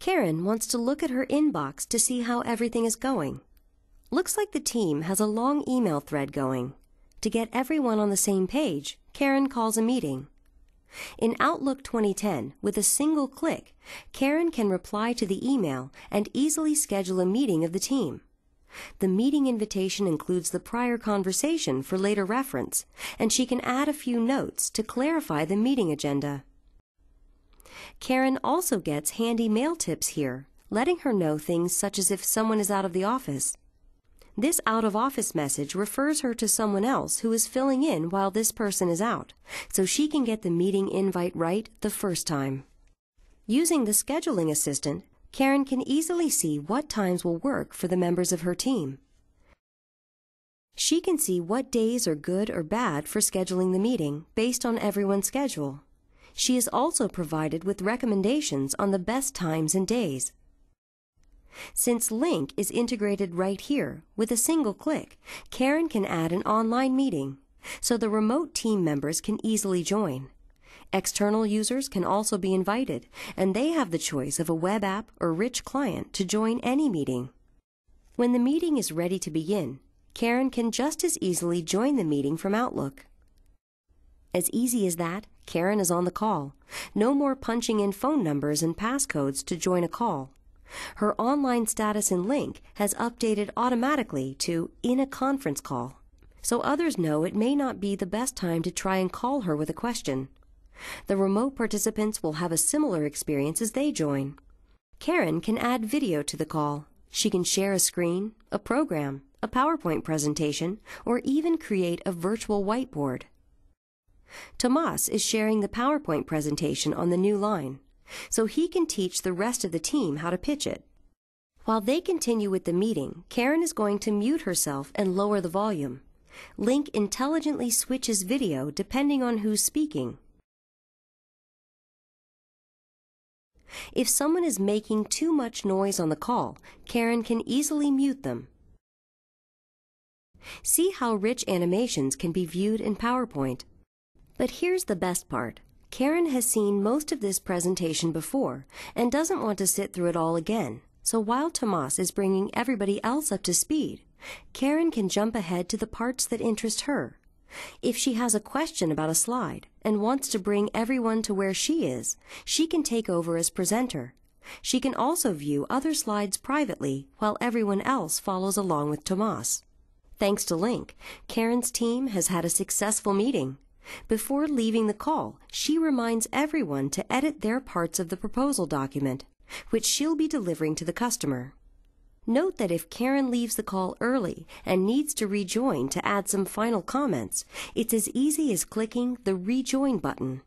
Karen wants to look at her inbox to see how everything is going. Looks like the team has a long email thread going. To get everyone on the same page, Karen calls a meeting. In Outlook 2010, with a single click, Karen can reply to the email and easily schedule a meeting of the team. The meeting invitation includes the prior conversation for later reference, and she can add a few notes to clarify the meeting agenda. Karen also gets handy mail tips here, letting her know things such as if someone is out of the office. This out of office message refers her to someone else who is filling in while this person is out, so she can get the meeting invite right the first time. Using the scheduling assistant, Karen can easily see what times will work for the members of her team. She can see what days are good or bad for scheduling the meeting based on everyone's schedule. She is also provided with recommendations on the best times and days. Since Lync is integrated right here, with a single click, Karen can add an online meeting, so the remote team members can easily join. External users can also be invited, and they have the choice of a web app or rich client to join any meeting. When the meeting is ready to begin, Karen can just as easily join the meeting from Outlook. As easy as that, Karen is on the call. No more punching in phone numbers and passcodes to join a call. Her online status in Lync has updated automatically to in a conference call, so others know it may not be the best time to try and call her with a question. The remote participants will have a similar experience as they join. Karen can add video to the call. She can share a screen, a program, a PowerPoint presentation, or even create a virtual whiteboard. Tomas is sharing the PowerPoint presentation on the new line so he can teach the rest of the team how to pitch it. While they continue with the meeting, Karen is going to mute herself and lower the volume. Lync intelligently switches video depending on who's speaking. If someone is making too much noise on the call, Karen can easily mute them. See how rich animations can be viewed in PowerPoint. But here's the best part. Karen has seen most of this presentation before and doesn't want to sit through it all again. So while Tomas is bringing everybody else up to speed, Karen can jump ahead to the parts that interest her. If she has a question about a slide and wants to bring everyone to where she is, she can take over as presenter. She can also view other slides privately while everyone else follows along with Tomas. Thanks to Lync, Karen's team has had a successful meeting. Before leaving the call, she reminds everyone to edit their parts of the proposal document, which she'll be delivering to the customer. Note that if Karen leaves the call early and needs to rejoin to add some final comments, it's as easy as clicking the Rejoin button.